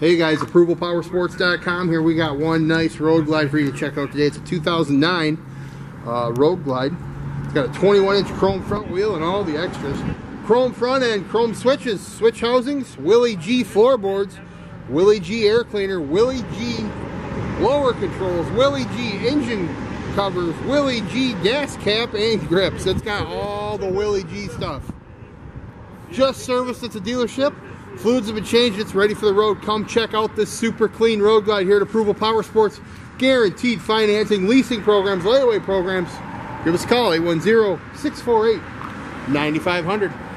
Hey guys, ApprovalPowersports.com. Here we got one nice Road Glide for you to check out today. It's a 2009 uh, Road Glide. It's got a 21 inch chrome front wheel and all the extras. Chrome front end, chrome switches, switch housings, Willie G floorboards, Willie G air cleaner, Willie G blower controls, Willie G engine covers, Willie G gas cap and grips. It's got all the Willie G stuff. Just serviced at the dealership. Fluids have been changed. It's ready for the road. Come check out this super clean road glide here at Approval Power Sports. Guaranteed financing, leasing programs, layaway programs. Give us a call, 810-648-9500.